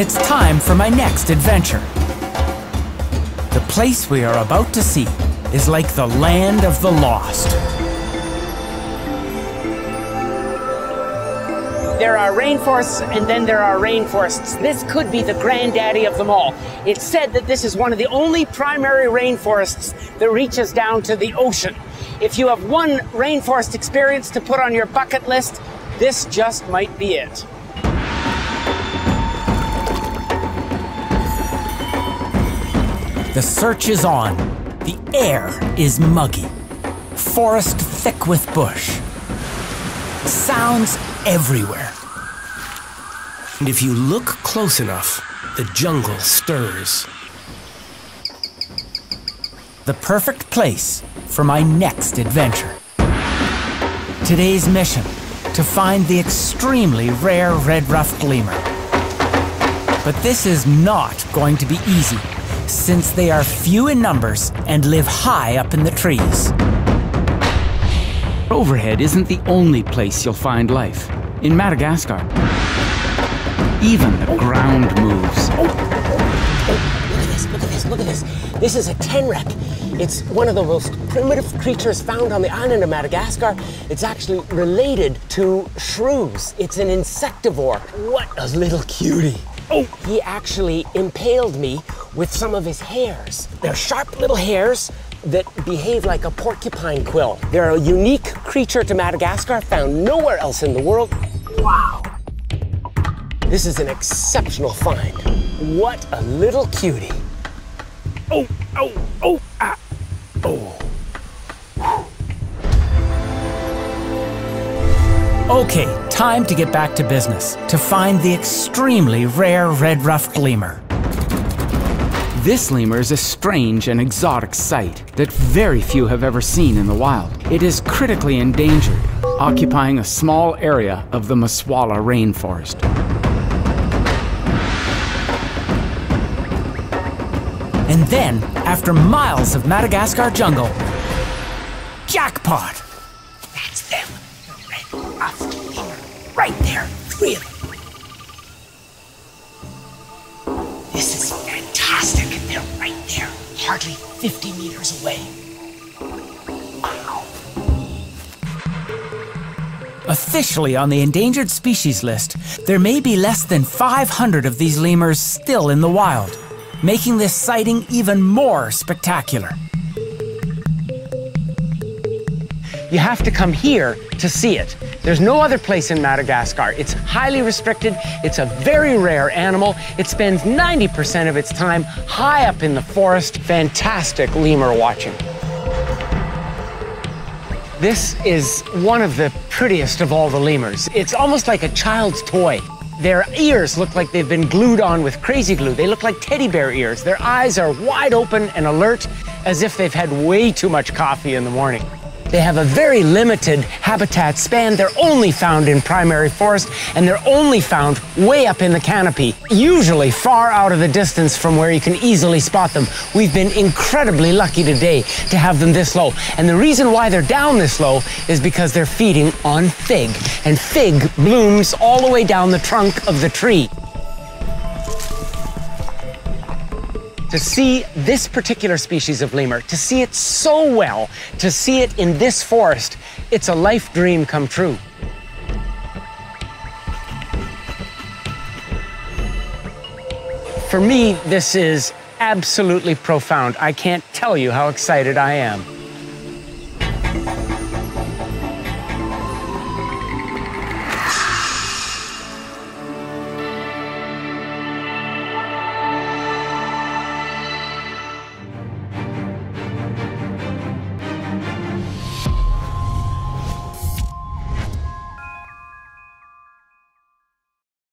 It's time for my next adventure. The place we are about to see is like the land of the lost. There are rainforests and then there are rainforests. This could be the granddaddy of them all. It's said that this is one of the only primary rainforests that reaches down to the ocean. If you have one rainforest experience to put on your bucket list, this just might be it. The search is on. The air is muggy. Forest thick with bush. Sounds everywhere. And if you look close enough, the jungle stirs. The perfect place for my next adventure. Today's mission to find the extremely rare red-ruffed lemur. But this is not going to be easy, since they are few in numbers and live high up in the trees. Overhead isn't the only place you'll find life. In Madagascar, even the ground moves. Look at this, look at this, look at this. This is a tenrec. It's one of the most primitive creatures found on the island of Madagascar. It's actually related to shrews. It's an insectivore. What a little cutie. Oh, he actually impaled me with some of his hairs. They're sharp little hairs that behave like a porcupine quill. They're a unique creature to Madagascar, found nowhere else in the world. Wow. This is an exceptional find. What a little cutie. Oh, oh, oh, ah, oh. Okay, time to get back to business to find the extremely rare red-ruffed lemur. This lemur is a strange and exotic sight that very few have ever seen in the wild. It is critically endangered, occupying a small area of the Masoala rainforest. And then, after miles of Madagascar jungle, jackpot! That's them. Red ruffed lemur. Right there. Them. They're right there. Hardly 50 meters away. Officially on the endangered species list, there may be less than 500 of these lemurs still in the wild, making this sighting even more spectacular. You have to come here to see it. There's no other place in Madagascar. It's highly restricted. It's a very rare animal. It spends 90% of its time high up in the forest. Fantastic lemur watching. This is one of the prettiest of all the lemurs. It's almost like a child's toy. Their ears look like they've been glued on with crazy glue. They look like teddy bear ears. Their eyes are wide open and alert as if they've had way too much coffee in the morning. They have a very limited habitat span. They're only found in primary forest and they're only found way up in the canopy, usually far out of the distance from where you can easily spot them. We've been incredibly lucky today to have them this low. And the reason why they're down this low is because they're feeding on fig. And fig blooms all the way down the trunk of the tree. To see this particular species of lemur, to see it so well, to see it in this forest, it's a life dream come true. For me, this is absolutely profound. I can't tell you how excited I am.